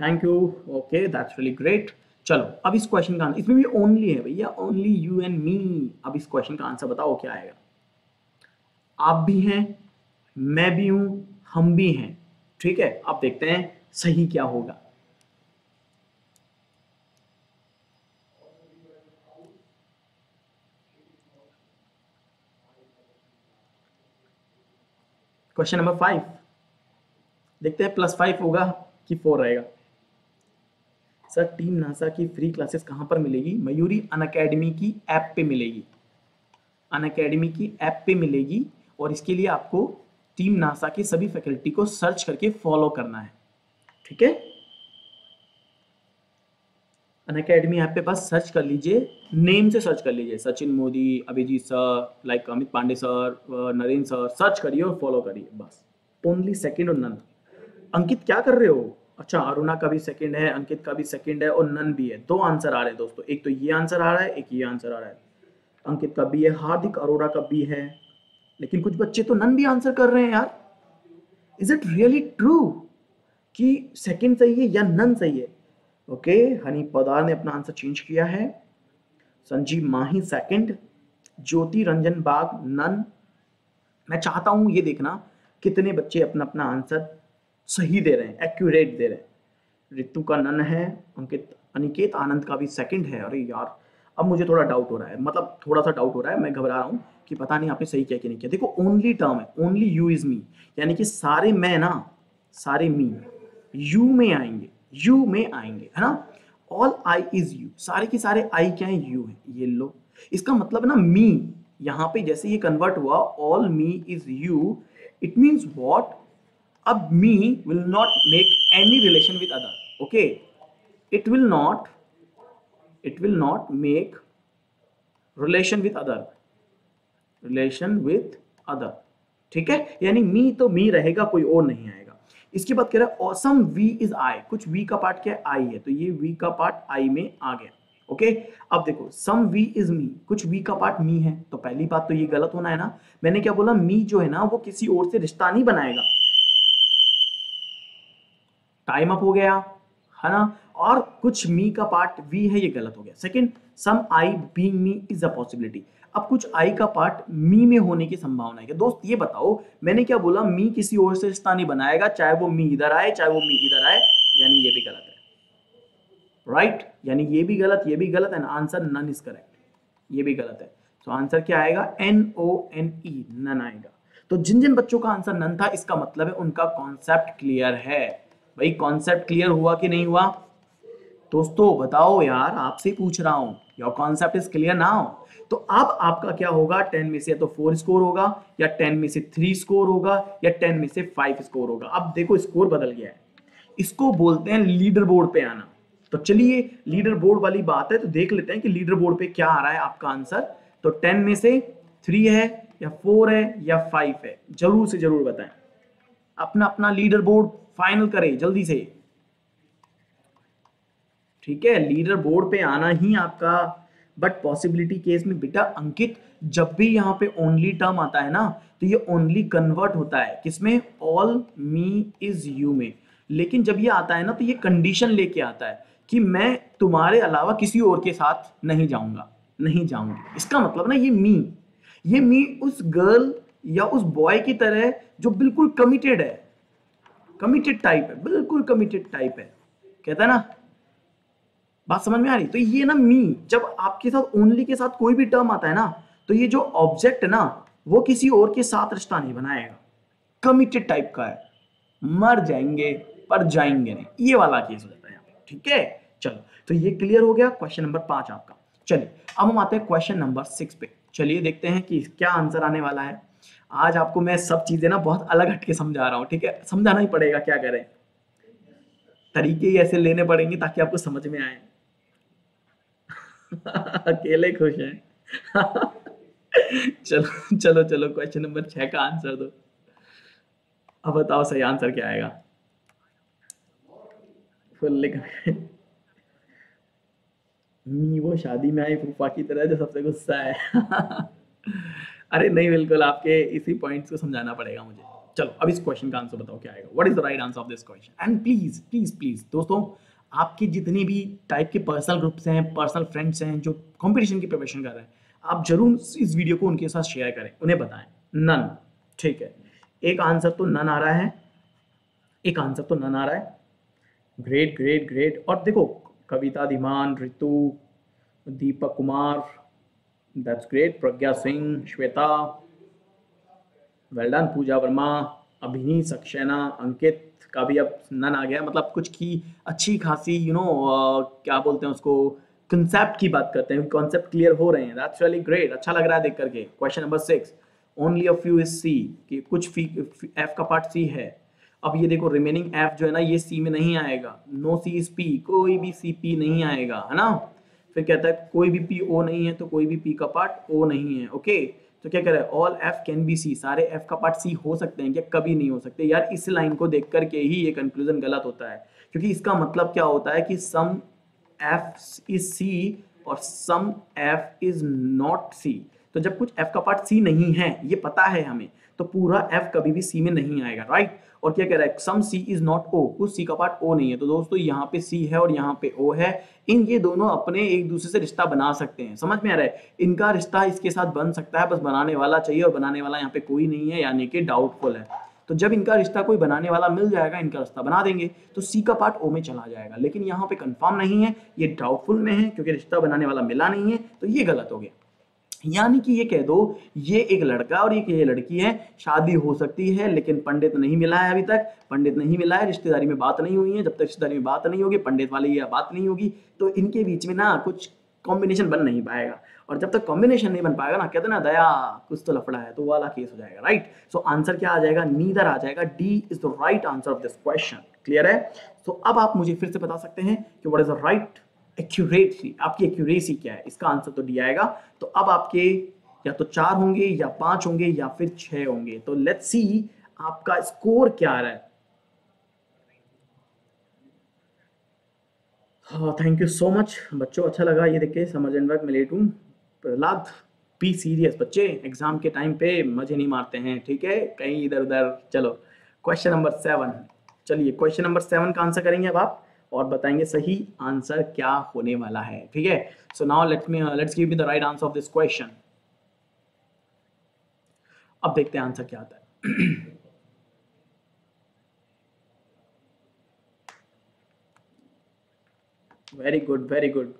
Thank you okay that's really great चलो, अब इस क्वेश्चन का इसमें भी ओनली है भैया। ओनली यू एंड मी अब इस क्वेश्चन का आंसर बताओ, क्या आएगा? आप भी हैं। मैं भी हूँ, हम भी हैं। ठीक है? अब देखते हैं सही क्या होगा। क्वेश्चन नंबर फाइव देखते हैं प्लस फाइव होगा कि फोर रहेगा। सर टीम नासा की फ्री क्लासेस कहाँ पर मिलेगी? मयूरी अन अकेडमी की ऐप पे मिलेगी। अन अकेडमी की ऐप पे मिलेगी और इसके लिए आपको टीम नासा की सभी फैकल्टी को सर्च करके फॉलो करना है। ठीक है? अन ऐप पे पास सर्च कर लीजिए, नेम से सर्च कर लीजिए। Sachin Modi, Abhijeet sir like Amit Pandey sir Narendra sir, search करिए और फॉलो करिए, बस। ओनली सेकंड और नन अंकित क्या कर रहे हो? अच्छा अरुणा का भी सेकंड है, अंकित का भी सेकंड है और नन भी है। दो आंसर आ रहे हैं दोस्तों। एक तो ये आंसर आ रहा है, एक ये आंसर आ रहा है। अंकित का भी है, हार्दिक अरोड़ा का भी है। लेकिन कुछ बच्चे तो नन भी आंसर कर रहे हैं यार। इज़ इट रियली ट्रू कि सेकंड सही है या नन सही है ओके हनी पदार ने अपना आंसर चेंज किया है। संजीव माही सेकंड ज्योति रंजन बाग नन मैं चाहता हूँ ये देखना, कितने बच्चे अपना अपना आंसर सही दे रहे हैं एक्यूरेट दे रहे हैं। ऋतु का नन है, अंकित, अनिकेत आनंद का भी सेकंड है। अरे यार अब मुझे थोड़ा डाउट हो रहा है। मतलब थोड़ा सा डाउट हो रहा है, मैं घबरा रहा हूँ कि पता नहीं आपने सही किया कि नहीं किया। देखो ओनली टर्म है ओनली यू इज़ मी यानी कि सारे मैं ना, सारे मी यू में आएँगे यू में आएँगे, है ना? ऑल आई इज़ यू सारे के सारे आई क्या है? यू है। ये लो। इसका मतलब ना मी यहाँ पे जैसे ये कन्वर्ट हुआ all me is you it means what अब me will not make any relation with other okay it will not it will not make relation with other. Relation with other. ठीक है? यानी मी तो मी रहेगा, कोई और नहीं आएगा। इसके बाद कह रहा है ऑसम वी इज़ आई कुछ वी का पार्ट क्या है? आई है। तो ये वी का पार्ट आई में आ गया। Okay okay? अब देखो सम वी इज़ मी कुछ वी का पार्ट मी है। तो पहली बात तो ये गलत होना है ना। मैंने क्या बोला? मी जो है ना, वो किसी और से रिश्ता नहीं बनाएगा। टाइम अप हो गया। है ना? और कुछ मी का पार्ट वी है, ये गलत हो गया। Second some I being me is a possibility अब कुछ आई का पार्ट मी में होने की संभावना है दोस्त, ये बताओ, मैंने क्या बोला मी किसी और से रिश्ता नहीं बनाएगा, चाहे वो मी इधर आए, चाहे वो मी इधर आए, यानी ये भी गलत है। Right right? यानी ये भी गलत, ये भी गलत है आंसर नन इज़ करेक्ट ये भी गलत है। तो आंसर क्या आएगा? N O N E none आएगा। तो जिन जिन बच्चों का आंसर नन था, इसका मतलब है उनका कॉन्सेप्ट क्लियर है। भाई कॉन्सेप्ट क्लियर हुआ कि नहीं हुआ? दोस्तों, बताओ यार, आपसे पूछ रहा हूँ। Your concept is clear now तो अब आपका क्या होगा? टेन में से तो फोर स्कोर होगा, या टेन में से थ्री स्कोर होगा, या टेन में से फाइव स्कोर होगा। अब देखो, स्कोर बदल गया है। इसको बोलते हैं लीडर बोर्ड पे आना। तो चलिए लीडर बोर्ड वाली बात है तो देख लेते हैं कि लीडर बोर्ड पे क्या आ रहा है आपका आंसर तो टेन में से थ्री है, या फोर है, या फाइव है? ज़रूर से ज़रूर बताएँ। अपना अपना लीडर बोर्ड फाइनल करें, जल्दी से। ठीक है? लीडर बोर्ड पे आना ही आपका बट पॉसिबिलिटी केस में बेटा अंकित जब भी यहाँ पे ओनली टर्म आता है ना तो ये ओनली कन्वर्ट होता है। किसमें? ऑल मी इज़ यू में। लेकिन जब ये आता है ना तो ये कंडीशन लेके आता है कि मैं तुम्हारे अलावा किसी और के साथ नहीं जाऊँगा, नहीं जाऊँगी। इसका मतलब ना ये मी ये मी उस गर्ल या उस बॉय की तरह जो बिल्कुल कमिटेड है। कमिटेड टाइप है, बिल्कुल कमिटेड टाइप है। कहता है ना बात समझ में आ रही? तो ये ना मी जब आपके साथ ओनली के साथ कोई भी टर्म आता है ना तो ये जो ऑब्जेक्ट ना, वो किसी और के साथ रिश्ता नहीं बनाएगा। कमिटेड टाइप का है। मर जाएँगे, पर जाएँगे नहीं। ये वाला केस होता है ठीक है? चलो तो ये क्लियर हो गया क्वेश्चन नंबर पाँच आपका। चलिए, अब हम आते हैं क्वेश्चन नंबर सिक्स पे। चलिए, देखते हैं कि क्या आंसर आने वाला है। आज आपको मैं सब चीज़ें ना बहुत अलग हटके समझा रहा हूँ, ठीक है? समझाना ही पड़ेगा, क्या करें? तरीके ही ऐसे लेने पड़ेंगे ताकि आपको समझ में आए। [laughs] अकेले खुश हैं। [laughs] चलो चलो चलो क्वेश्चन नंबर छह का आंसर दो। अब बताओ सही आंसर क्या आएगा? फुल लिख मी, वो शादी में आई फूफा की तरह जो सबसे गुस्सा है। [laughs] अरे नहीं, बिल्कुल, आपके इसी पॉइंट्स को समझाना पड़ेगा मुझे। चलो, अब इस क्वेश्चन का आंसर बताओ क्या आएगा। What is the right answer of this question and please please please दोस्तों आपके जितने भी टाइप के पर्सनल ग्रुप्स हैं पर्सनल फ्रेंड्स हैं, जो कंपटीशन की प्रिपरेशन कर रहे हैं, आप ज़रूर इस वीडियो को उनके साथ शेयर करें, उन्हें बताएँ। नन ठीक है। एक आंसर तो नन आ रहा है। एक आंसर तो नन आ रहा है। ग्रेट ग्रेट ग्रेट और देखो, Kavita Dhiman Ritu Deepak Kumar that's great Pragya Singh, Shweta well done Pooja Verma Abhini Saxena, Ankit का भी अब नन आ गया मतलब कुछ की अच्छी खासी यू you नो know, क्या बोलते हैं उसको कंसेप्ट की बात करते हैं कॉन्सेप्ट क्लियर हो रहे हैं। दैट्स रियली ग्रेट अच्छा लग रहा है देख करके। Question number six only a few is C कि कुछ फ़ी एफ़ का पार्ट सी है। अब ये देखो रिमेनिंग एफ़ जो है ना ये सी में नहीं आएगा। नो सी इज़ पी कोई भी सी पी नहीं आएगा है ना? फिर कहता है कोई भी पी ओ नहीं है तो कोई भी पी का पार्ट ओ नहीं है ओके तो क्या है all F can be C सारे एफ़ का पार्ट सी हो सकते हैं क्या? कभी नहीं हो सकते। यार, इस लाइन को देख करके ही ये कंक्लूजन गलत होता है। क्योंकि इसका मतलब क्या होता है कि सम एफ़ इज़ सी और some F is not C तो जब कुछ एफ़ का पार्ट सी नहीं है, ये पता है हमें। तो पूरा एफ़ कभी भी सी में नहीं आएगा राइट और क्या कह रहा है? सम सी इज़ नॉट ओ उस सी का पार्ट ओ नहीं है। तो दोस्तों, यहाँ पे सी है और यहाँ पे ओ है। इन ये दोनों अपने एक दूसरे से रिश्ता बना सकते हैं। समझ में आ रहा है? इनका रिश्ता इसके साथ बन सकता है, बस बनाने वाला चाहिए और बनाने वाला यहाँ पे कोई नहीं है, यानी कि डाउटफुल है। तो जब इनका रिश्ता कोई बनाने वाला मिल जाएगा, इनका रिश्ता बना देंगे तो सी का पार्ट ओ में चला जाएगा। लेकिन यहाँ पे कंफर्म नहीं है, ये डाउटफुल में है, क्योंकि रिश्ता बनाने वाला मिला नहीं है तो ये गलत हो गया। यानी कि ये कह दो, ये एक लड़का और एक ये लड़की है, शादी हो सकती है, लेकिन पंडित नहीं मिला है अभी तक, पंडित नहीं मिला है, रिश्तेदारी में बात नहीं हुई है, जब तक रिश्तेदारी में बात नहीं होगी, पंडित वाली ये बात नहीं होगी तो इनके बीच में ना कुछ कॉम्बिनेशन बन नहीं पाएगा। और जब तक कॉम्बिनेशन नहीं बन पाएगा ना, कहते ना, दया, कुछ तो लफड़ा है तो वाला केस हो जाएगा राइट सो आंसर क्या आ जाएगा? नीदर आ जाएगा। D is the right answer of this question clear है? सो अब आप मुझे फिर से बता सकते हैं कि what is the right accuracy आपकी एक्यूरेसी क्या है? इसका आंसर तो डी आएगा। तो अब आपके या तो चार होंगे, या पाँच होंगे, या फिर छह होंगे। तो लेट्स सी आपका स्कोर क्या आ रहा है। थैंक यू सो मच बच्चों अच्छा लगा ये देखे समर एंड वर्क में लेट हूँ। प्रहलाद बी सीरियस बच्चे एग्ज़ाम के टाइम पे मज़े नहीं मारते हैं, ठीक है? कहीं इधर उधर चलो। क्वेश्चन नंबर सेवन चलिए क्वेश्चन नंबर सेवन का आंसर करेंगे अब आप। और बताएँगे सही आंसर क्या होने वाला है, ठीक है? So now let me let's give me the right answer of this question अब देखते हैं आंसर क्या आता है। वेरी गुड वेरी गुड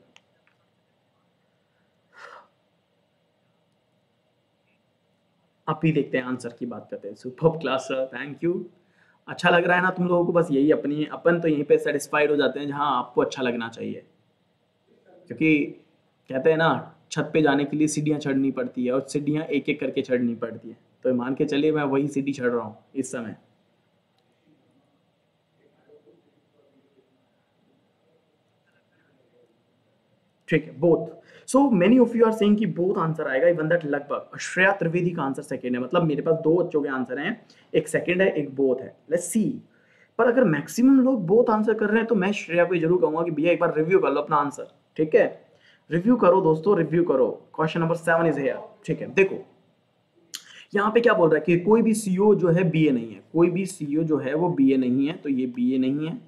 भी देखते हैं आंसर की बात करते हैं। Super class sir thank you अच्छा लग रहा है ना तुम लोगों को? बस यही अपनी, अपन तो यहीं पे सेटिस्फाइड हो जाते हैं जहाँ आपको अच्छा लगना चाहिए। क्योंकि कहते हैं ना, छत पे जाने के लिए सीढ़ियाँ चढ़नी पड़ती है और सीढ़ियाँ एक एक करके चढ़नी पड़ती है। तो मान के चलिए, मैं वही सीढ़ी चढ़ रहा हूँ इस समय। ठीक है both so many of you are saying कि बोथ आंसर आएगा इवन दैट लगभग। श्रेया त्रिवेदी का आंसर सेकंड है। मतलब मेरे पास दो बच्चों के आंसर हैं। एक सेकंड है, एक बोथ है। लेट्स सी पर अगर मैक्सिमम लोग बोथ आंसर कर रहे हैं तो मैं श्रेया को ज़रूर कहूँगा कि भैया एक बार रिव्यू कर लो अपना आंसर ठीक है? रिव्यू करो दोस्तों रिव्यू करो। Question number seven is here ठीक है? देखो। यहाँ पे क्या बोल रहा है कि कोई भी सीईओ जो है बीए नहीं है। कोई भी सीईओ जो है वो बीए नहीं है तो ये बीए नहीं है।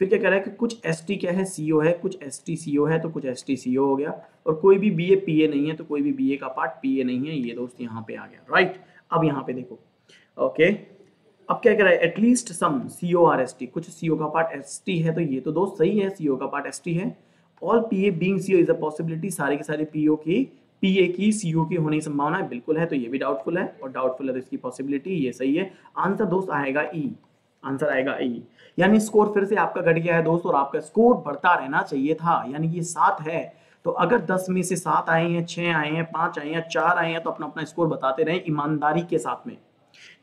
फिर क्या कह रहा है कि कुछ एस टी क्या है? सी ओ है। कुछ एस टी सी ओ है तो कुछ एस टी सी ओ हो गया। और कोई भी बी ए पी ए नहीं है तो कोई भी बी ए का पार्ट पी ए नहीं है। ये दोस्त यहाँ पे आ गया। राइट अब यहाँ पे देखो। ओके अब क्या कह रहा है? At least some C O R S T कुछ सी ओ का पार्ट एस टी है तो ये तो दोस्त सही है। सी ओ का पार्ट एस टी है। All P A being C O is a possibility सारे के सारे पी ओ की पी ए की सी ओ की होने की संभावना है। बिल्कुल है तो ये भी डाउटफुल है। और डाउटफुल है तो इसकी पॉसिबिलिटी ये सही है। आंसर दोस्त आएगा ई e. आंसर आएगा ई. यानी स्कोर फिर से आपका घट गया है दोस्तों, और आपका स्कोर बढ़ता रहना चाहिए था। यानी कि सात है। तो अगर दस में से सात आए हैं, छह आए हैं, पाँच आए हैं, चार आए हैं तो अपना अपना स्कोर बताते रहे ईमानदारी के साथ में।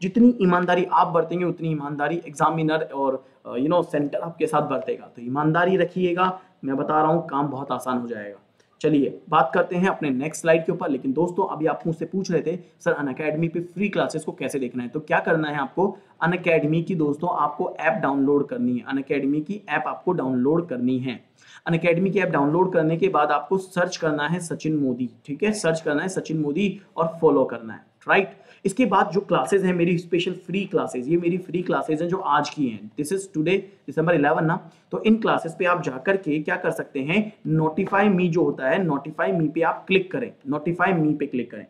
जितनी ईमानदारी आप बरतेंगे, उतनी ईमानदारी एग्जामिनर और यू नो सेंटर आपके साथ बरतेगा। तो ईमानदारी रखिएगा। मैं बता रहा हूँ, काम बहुत आसान हो जाएगा। चलिए, बात करते हैं अपने नेक्स्ट स्लाइड के ऊपर। लेकिन दोस्तों, अभी आप मुझसे पूछ रहे थे, सर अन अकेडमी पे फ्री क्लासेस को कैसे देखना है? तो क्या करना है आपको? अन अकेडमी की दोस्तों, आपको ऐप डाउनलोड करनी है। अन अकेडमी की ऐप आपको डाउनलोड करनी है। अन अकेडमी की ऐप डाउनलोड करने के बाद आपको सर्च करना है सचिन मोदी, ठीक है? सर्च करना है सचिन मोदी और फॉलो करना है राइट इसके बाद जो क्लासेज हैं, मेरी स्पेशल फ्री क्लासेस ये मेरी फ्री क्लासेस हैं जो आज की हैं। दिस इज़ टुडे दिसंबर 11 ना? तो इन क्लासेस पे आप जाकर के क्या कर सकते हैं? नोटिफाई मी जो होता है नोटिफाई मी पे आप क्लिक करें। नोटिफाई मी पे क्लिक करें।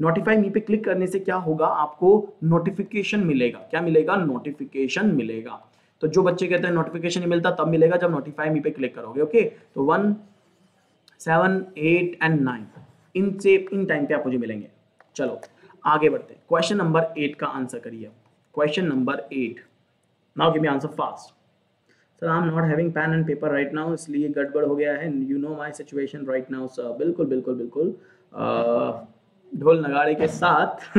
नोटिफाई मी पे क्लिक करने से क्या होगा? आपको नोटिफिकेशन मिलेगा। क्या मिलेगा? नोटिफिकेशन मिलेगा। तो जो बच्चे कहते हैं नोटिफिकेशन नहीं मिलता, तब मिलेगा जब नोटिफाई मी पे क्लिक करोगे ओके तो one seven eight and nine इन से इन टाइम पे आप मुझे मिलेंगे। चलो। आगे बढ़ते हैं। क्वेश्चन नंबर एट का आंसर करिए। Question number eight now give me answer fast sir I am not having pen and paper right now इसलिए गड़बड़ हो गया है। You know my situation right now sir बिल्कुल बिल्कुल बिल्कुल। ढोल नगाड़े के साथ [laughs]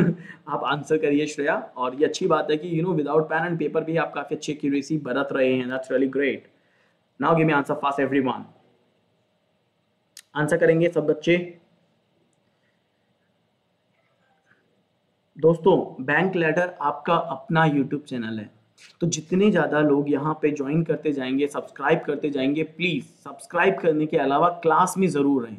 आप आंसर करिए, श्रेया। और ये अच्छी बात है कि you know without pen and paper भी आप काफ़ी अच्छी एक्यूरेसी बरत रहे हैं। That's really great now give me answer fast everyone answer करेंगे सब बच्चे। दोस्तों बैंक लेटर आपका अपना यूट्यूब चैनल है। तो जितने ज़्यादा लोग यहाँ पे ज्वाइन करते जाएँगे सब्सक्राइब करते जाएँगे प्लीज़ सब्सक्राइब करने के अलावा क्लास में ज़रूर रहें।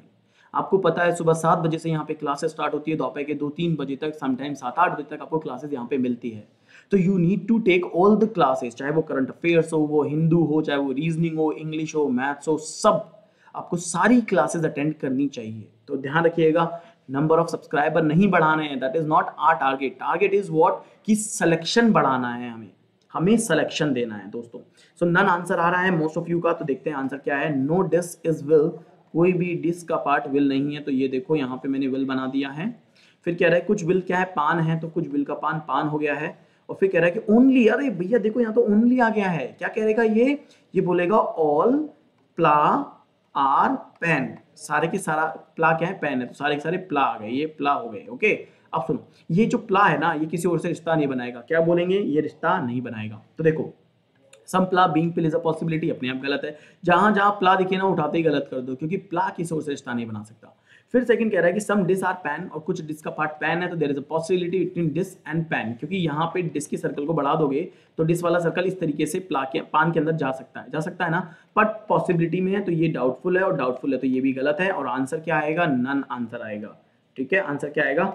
आपको पता है, सुबह सात बजे से यहाँ पे क्लासेस स्टार्ट होती है, दोपहर के दो तीन बजे तक समटाइम सात आठ बजे तक आपको क्लासेस यहाँ पे मिलती है। तो you need to take all the classes चाहे वो करंट अफेयर्स हो, वो हिंदू हो, चाहे वो रीजनिंग हो इंग्लिश हो मैथ्स हो, सब आपको सारी क्लासेस अटेंड करनी चाहिए। तो ध्यान रखिएगा नंबर ऑफ़ सब्सक्राइबर नहीं बढ़ाने हैं that is not our target target is what कि सिलेक्शन बढ़ाना है हमें। हमें सिलेक्शन देना है दोस्तों। सो नन आंसर आ रहा है मोस्ट ऑफ़ यू का तो देखते हैं आंसर क्या है। नो डिस इज़ विल कोई भी डिस का पार्ट विल नहीं है तो ये देखो, यहाँ पे मैंने विल बना दिया है। फिर कह रहा है, कुछ विल क्या है? पान है तो कुछ विल का पान पान हो गया है। और फिर कह रहा है कि ओनली अरे भैया देखो, यहाँ तो ओनली आ गया है। क्या कह रहेगा ये? ये बोलेगा ऑल प्ला आर पेन सारे के सारा प्ला क्या है? पेन है। तो सारे के सारे प्ला आ गए। ये प्ला हो गए। ओके? अब सुनो। ये जो प्ला है ना, ये किसी और से रिश्ता नहीं बनाएगा। क्या बोलेंगे? ये रिश्ता नहीं बनाएगा। तो देखो सम प्ला बींग पिल इज़ अ पॉसिबिलिटी अपने आप गलत है। जहाँ जहाँ प्ला दिखे ना, उठाते ही गलत कर दो, क्योंकि प्ला किसी और से रिश्ता नहीं बना सकता। फिर सेकंड कह रहा है कि सम डिस आर पैन और कुछ डिस का पार्ट पैन है तो there is a possibility between this and pan क्योंकि यहाँ पे डिस की सर्कल को बढ़ा दोगे तो डिस वाला सर्कल इस तरीके से प्ला के, पान के अंदर जा सकता है, जा सकता है ना? बट पॉसिबिलिटी में है तो ये डाउटफुल है और डाउटफुल है तो ये भी गलत है और आंसर क्या आएगा? नन आंसर आएगा। ठीक है? आंसर क्या आएगा?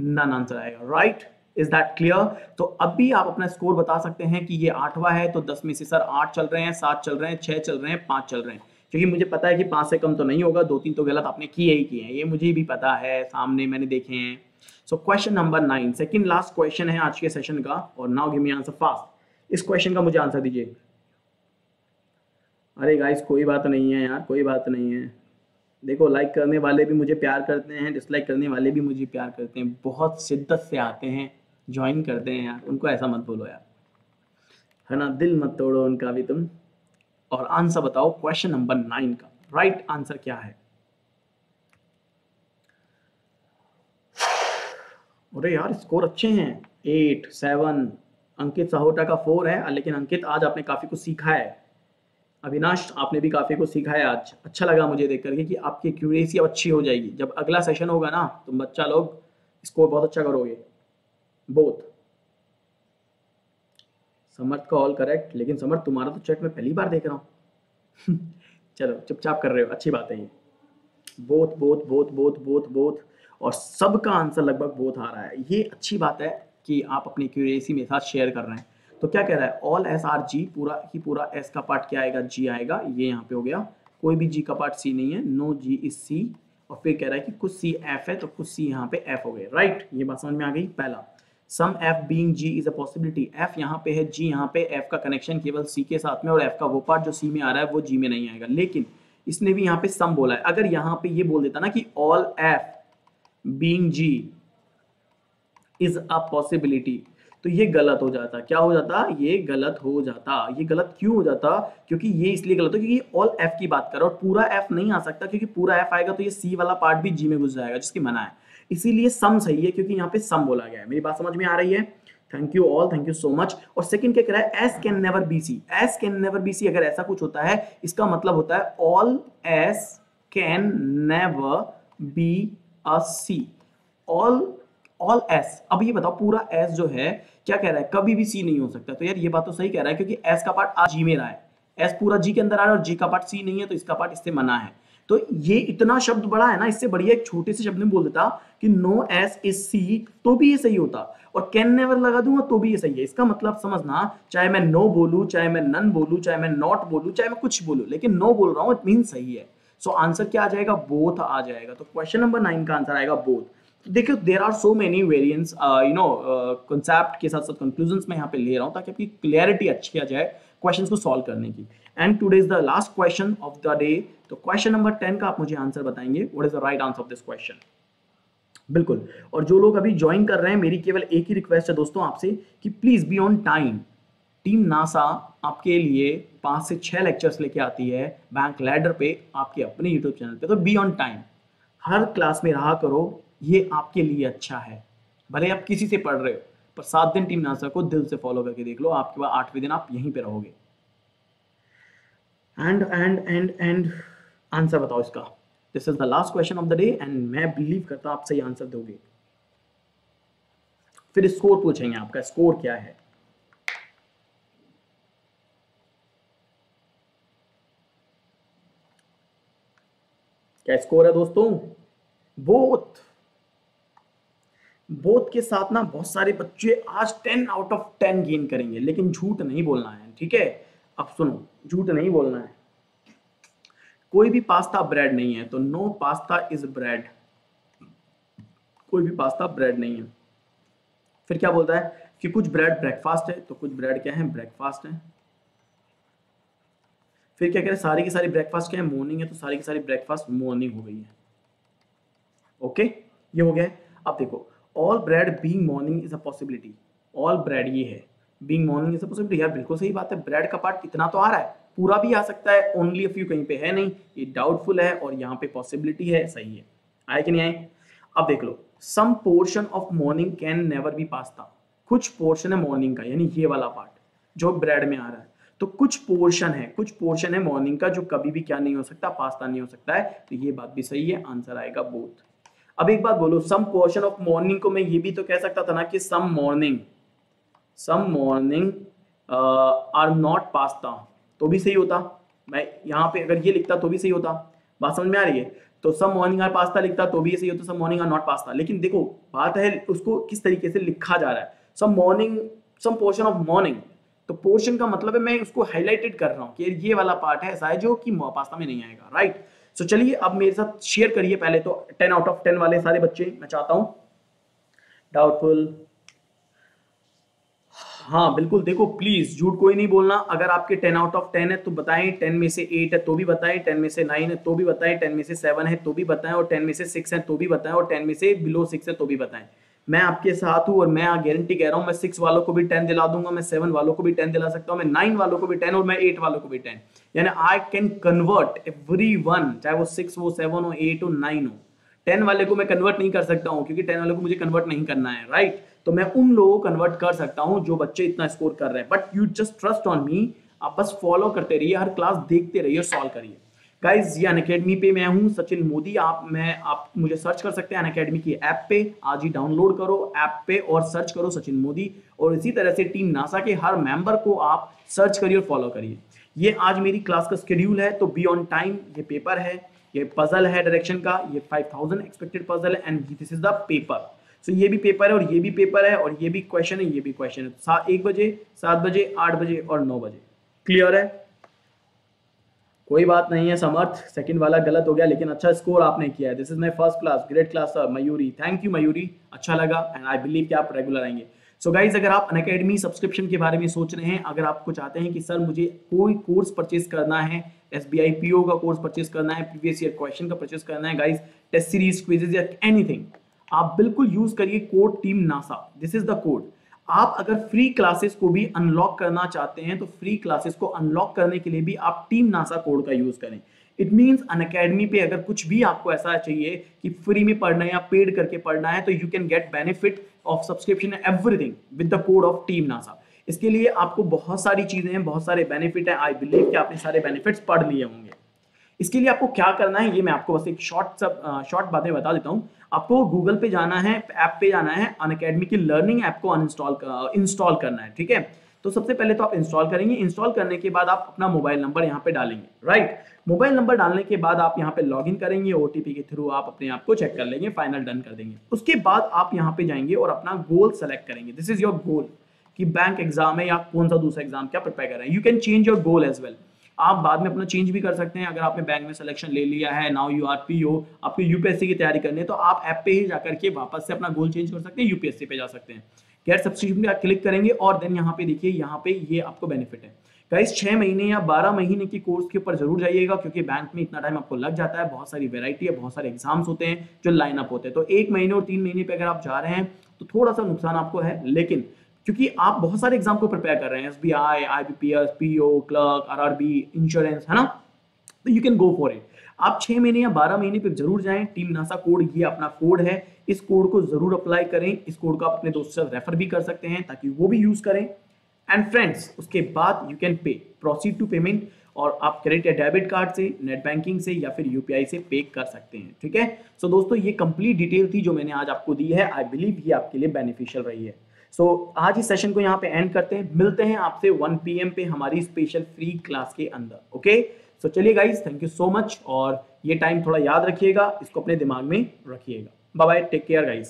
नन आंसर आएगा। राइट इज़ दैट क्लियर तो अब भी आप अपना स्कोर बता सकते हैं कि ये आठवां है तो दस में से सर आठ चल रहे हैं, सात चल रहे हैं, छह चल रहे हैं, पाँच चल रहे हैं। क्योंकि मुझे पता है कि पाँच से कम तो नहीं होगा, दो तीन तो गलत आपने किए ही किए हैं, ये मुझे भी पता है, सामने मैंने देखे हैं। So question number nine second last question है आज के सेशन का, और now give me answer fast इस क्वेश्चन का मुझे आंसर दीजिए। अरे गाइस कोई बात नहीं है यार, कोई बात नहीं है। देखो लाइक करने वाले भी मुझे प्यार करते हैं डिसलाइक करने वाले भी मुझे प्यार करते हैं, बहुत शिद्दत से आते हैं ज्वाइन करते हैं यार, उनको ऐसा मत बोलो यार। है ना? दिल मत तोड़ो उनका भी तुम। और आंसर बताओ क्वेश्चन नंबर नाइन का। राइट right आंसर क्या है? अरे यार, स्कोर अच्छे हैं। Eight, seven. अंकित साहोटा का फोर है, लेकिन अंकित आज आपने काफ़ी कुछ सीखा है। अविनाश, आपने भी काफ़ी कुछ सीखा है आज। अच्छा लगा मुझे देख करके कि आपकी क्यूरेसी अब अच्छी हो जाएगी। जब अगला सेशन होगा ना तो बच्चा लोग स्कोर बहुत अच्छा करोगे। बोथ समर्थ का ऑल करेक्ट लेकिन समर्थ तुम्हारा तो चैट में पहली बार देख रहा हूँ। [laughs] चलो, चुपचाप कर रहे हो, अच्छी बात है ये। Both both both both both both और सबका आंसर लगभग बोथ आ रहा है। ये अच्छी बात है कि आप अपनी क्यूरियसी मेरे साथ शेयर कर रहे हैं। तो क्या कह रहा है? ऑल एस आर जी पूरा ही पूरा एस का पार्ट क्या आएगा? जी आएगा, ये यहाँ पे हो गया। कोई भी जी का पार्ट सी नहीं है नो जी इज़ सी और फिर कह रहा है कि कुछ सी एफ़ है तो कुछ सी यहाँ पे एफ़ हो गए राइट ये बात समझ में आ गई? पहला। Some F being G is a possibility F यहाँ पे है जी यहाँ पे एफ़ का कनेक्शन केवल सी के साथ में और एफ़ का वो पार्ट जो सी में आ रहा है, वो जी में नहीं आएगा। लेकिन इसने भी यहाँ पे सम बोला है। अगर यहाँ पे ये बोल देता ना कि all F being G is a possibility तो ये गलत हो जाता। क्या हो जाता? ये गलत हो जाता। ये गलत क्यों हो जाता? क्योंकि ये इसलिए गलत हो क्योंकि ऑल एफ़ की बात कर रहा और पूरा एफ़ नहीं आ सकता क्योंकि पूरा एफ़ आएगा तो ये सी वाला पार्ट भी जी में घुस जाएगा, जिसकी मना है। इसीलिए सम सही है, क्योंकि यहाँ पे सम बोला गया है। मेरी बात समझ में आ रही है? Thank you all thank you so much और सेकंड क्या कह रहा है? S can never be C S can never be C अगर ऐसा कुछ होता है, इसका मतलब होता है all S can never be a C all all S अब ये बताओ, पूरा एस जो है, क्या कह रहा है? कभी भी सी नहीं हो सकता। तो यार ये बात तो सही कह रहा है, क्योंकि एस का पार्ट आज जी में रहा है। एस पूरा जी के अंदर आ रहा है और जी का पार्ट सी नहीं है तो इसका पार्ट इससे मना है। तो ये इतना शब्द बड़ा है ना इससे बढ़िया एक छोटे से शब्द में बोल देता कि नो एस इज़ सी तो भी ये सही होता। और कैन नेवर लगा दूँगा तो भी ये सही है। इसका मतलब समझना चाहे मैं नो बोलू चाहे मैं नन बोलू चाहे मैं नॉट बोलू चाहे मैं कुछ बोलू लेकिन नो बोल रहा हूँ इट मीन सही है। सो so, आंसर क्या आ जाएगा? बोथ आ जाएगा। तो क्वेश्चन नंबर नाइन का आंसर आएगा बोथ देखियो there are so many variance you know concept के साथ साथ कंक्लूजन में यहाँ पे ले रहा हूँ ताकि आपकी क्लियरिटी अच्छी आ जाए क्वेश्चन को सॉल्व करने की। And today is the last question of the day तो क्वेश्चन नंबर टेन का आप मुझे आंसर बताएँगे। What is the right answer of this question बिल्कुल। और जो लोग अभी ज्वाइन कर रहे हैं, मेरी केवल एक ही रिक्वेस्ट है दोस्तों आपसे कि please be on time team NASA आपके लिए पाँच से छह लेक्चर्स लेके आती है बैंक लैडर पे आपके अपने यूट्यूब चैनल पे। तो बी ऑन टाइम हर क्लास में रहा करो, ये आपके लिए अच्छा है। भले आप किसी से पढ़ रहे हो, पर सात दिन टीम नासा को दिल से फॉलो करके देख लो, आपके बाद आठवें दिन आप यहीं पे रहोगे। And and and and answer बताओ इसका। This is the last question of the day and मैं बिलीव करता हूँ आप सही आंसर दोगे। फिर स्कोर पूछेंगे आपका स्कोर क्या है? क्या स्कोर है दोस्तों? बोथ बोथ के साथ ना बहुत सारे बच्चे आज ten out of ten gain करेंगे, लेकिन झूठ नहीं बोलना है, ठीक है? अब सुनो, झूठ नहीं बोलना है। कोई भी पास्ता ब्रेड नहीं है तो नो पास्ता इज़ ब्रेड कोई भी पास्ता ब्रेड नहीं है। फिर क्या बोलता है कि कुछ ब्रेड ब्रेकफास्ट है तो कुछ ब्रेड क्या है? ब्रेकफास्ट है। फिर क्या कह रहे हैं? सारी की सारी ब्रेकफास्ट क्या है? मॉर्निंग है तो सारी की सारी ब्रेकफास्ट मॉर्निंग हो गई है। ओके ये हो गया अब देखो all bread being morning is a possibility all bread ये है। Being morning is a possibility यार, बिल्कुल सही बात है। ब्रेड का पार्ट इतना तो आ रहा है। पूरा भी आ सकता है ओनली फ्यू कहीं पे है नहीं, ये डाउटफुल है और यहाँ पे पॉसिबिलिटी है, सही है। आए कि नहीं आए? अब देख लो some portion of morning can never be pasta कुछ पोर्शन है मॉर्निंग का, यानी ये वाला पार्ट जो ब्रेड में आ रहा है। तो कुछ पोर्शन है, कुछ पोर्शन है मॉर्निंग का जो कभी भी क्या नहीं हो सकता पास्ता नहीं हो सकता है तो ये बात भी सही है आंसर आएगा बोथ अब एक बात बोलो सम पोर्शन ऑफ़ मॉर्निंग को मैं ये भी तो कह सकता था ना कि some morning some morning are not pasta तो भी सही होता। मैं यहाँ पे अगर ये लिखता तो भी सही होता। बात समझ में आ रही है? तो सम मॉर्निंग आर पास्ता लिखता तो भी सही होता some morning are not pasta लेकिन देखो, बात है उसको किस तरीके से लिखा जा रहा है। Some morning some portion of morning तो पोर्शन का मतलब है मैं उसको हाईलाइटेड कर रहा हूँ कि ये वाला पार्ट है ऐसा है जो कि पास्ता में नहीं आएगा राइट सो चलिए, अब मेरे साथ शेयर करिए पहले तो टेन आउट ऑफ़ टेन वाले सारे बच्चे, मैं चाहता हूँ। डाउटफुल हाँ बिल्कुल, देखो प्लीज़ झूठ कोई नहीं बोलना। अगर आपके टेन आउट ऑफ़ टेन है तो बताएँ टेन में से एट है तो भी बताएँ टेन में से नाइन है तो भी बताएँ टेन में से सेवन है तो भी बताएँ, और टेन में से सिक्स है तो भी बताएँ, और टेन में से बिलो सिक्स है तो भी बताएँ। मैं आपके साथ हूँ, और मैं गारंटी कह रहा हूँ, मैं सिक्स वालों को भी टेन दिला दूँगा, मैं सेवन वालों को भी टेन दिला सकता हूँ, मैं नाइन वालों को भी टेन और मैं एट वालों को भी टेन यानी I can convert every one चाहे वो सिक्स हो सेवन हो एट हो नाइन हो। टेन वाले को मैं कन्वर्ट नहीं कर सकता हूँ, क्योंकि टेन वाले को मुझे कन्वर्ट नहीं करना है राइट तो मैं उन लोगों को कन्वर्ट कर सकता हूँ जो बच्चे इतना स्कोर कर रहे हैं। But you just trust on me आप बस फॉलो करते रहिए, हर क्लास देखते रहिए सॉल्व करिए। गाइज़ ये अन अकेडमी पे मैं हूँ, सचिन मोदी, आप, मैं, आप मुझे सर्च कर सकते हैं अन अकेडमी की ऐप पे। आज ही डाउनलोड करो ऐप पे और सर्च करो सचिन मोदी। और इसी तरह से टीम नासा के हर मेंबर को आप सर्च करिए और फॉलो करिए। ये आज मेरी क्लास का स्केड्यूल है तो बी ऑन टाइम ये पेपर है, ये पजल है डायरेक्शन का, ये 5000 एक्सपेक्टेड पजल है and this is the paper so ये भी पेपर है और ये भी पेपर है और ये भी क्वेश्चन है, ये भी क्वेश्चन है। सात एक बजे, सात बजे, आठ बजे और नौ बजे। क्लियर है? कोई बात नहीं है, समर्थ। सेकंड वाला गलत हो गया, लेकिन अच्छा स्कोर आपने किया है। This is my first class great class sir Mayuri thank you Mayuri अच्छा लगा एंड आई बिलीव कि आप रेगुलर आएँगे। सो so गाइज़ अगर आप अन अकेडमी सब्सक्रिप्शन के बारे में सोच रहे हैं, अगर आपको चाहते हैं कि, सर, मुझे कोई कोर्स परचेज करना है S B I P O का कोर्स परचेज करना है प्रीवियस ईयर क्वेश्चन का परचेज करना है गाइज़ टेस्ट सीरीज़ क्विजेज या एनीथिंग आप बिल्कुल यूज़ करिए code team NASA this is the code आप अगर फ्री क्लासेस को भी अनलॉक करना चाहते हैं तो फ्री क्लासेस को अनलॉक करने के लिए भी आप टीम नासा कोड का यूज़ करें. इट मीन्स अन अकेडमी पे अगर कुछ भी आपको ऐसा चाहिए कि फ्री में पढ़ना है या पेड करके पढ़ना है तो you can get benefit of subscription everything with the code of team NASA इसके लिए आपको बहुत सारी चीज़ें हैं, बहुत सारे बेनिफिट हैं. आई बिलीव कि आपने सारे बेनिफिट्स पढ़ लिए होंगे. इसके लिए आपको क्या करना है, ये मैं आपको बस एक शॉर्ट सब शॉर्ट बातें बता देता हूँ. आपको गूगल पे जाना है ऐप पे जाना है अन की लर्निंग ऐप को अनइंस्टॉल इंस्टॉल करना है, ठीक है? तो सबसे पहले तो आप इंस्टॉल करेंगे। इंस्टॉल करने के बाद आप अपना मोबाइल नंबर यहाँ पे डालेंगे राइट मोबाइल नंबर डालने के बाद आप यहाँ पे लॉगिन करेंगे ओटीपी के थ्रू आप अपने आप को चेक कर लेंगे फाइनल डन कर देंगे। उसके बाद आप यहाँ पे जाएँगे और अपना गोल सेलेक्ट करेंगे। दिस इज़ योर गोल कि बैंक एग्ज़ाम है या कौन सा दूसरा एग्ज़ाम क्या प्रिपेयर कर रहे हैं। You can change your goal as well आप बाद में अपना चेंज भी कर सकते हैं। अगर आपने बैंक में सिलेक्शन ले लिया है now you are P O आपको यूपीएससी की तैयारी करनी है तो आप ऐप पे ही जाकर के वापस से अपना गोल चेंज कर सकते हैं यूपीएससी पे जा सकते हैं। गेट सब्सिट्यूशन पे क्लिक करेंगे और देन यहाँ पे देखिए, यहाँ पे ये आपको बेनिफिट है। गाइस छह महीने या बारह महीने की कोर्स के ऊपर ज़रूर जाइएगा, क्योंकि बैंक में इतना टाइम आपको लग जाता है। बहुत सारी वेराइटी है, बहुत सारे एग्ज़ाम्स होते हैं जो लाइन अप होते हैं। तो एक महीने और तीन महीने पे अगर आप जा रहे हैं तो थोड़ा सा नुकसान आपको है, लेकिन क्योंकि आप बहुत सारे एग्ज़ाम को प्रिपेयर कर रहे हैं S B I I B P S P O clerk R R B insurance है ना? तो you can go for it आप छह महीने या बारह महीने पर ज़रूर जाएँ टीम नासा कोड ये अपना कोड है। इस कोड को ज़रूर अप्लाई करें। इस कोड को आप अपने दोस्तों से रेफर भी कर सकते हैं ताकि वो भी यूज़ करें। एंड फ्रेंड्स उसके बाद you can pay proceed to payment और आप क्रेडिट या डेबिट कार्ड से नेट बैंकिंग से या फिर यूपीआई से पे कर सकते हैं ठीक है? सो so, दोस्तों ये कंप्लीट डिटेल थी जो मैंने आज आपको दी है। आई बिलीव ये आपके लिए बेनिफिशियल रही है। सो so, आज इस सेशन को यहाँ पे एंड करते हैं। मिलते हैं आपसे 1 पीएम पे हमारी स्पेशल फ्री क्लास के अंदर ओके सो चलिए guys thank you so much और ये टाइम थोड़ा याद रखिएगा इसको अपने दिमाग में रखिएगा। Bye bye take care guys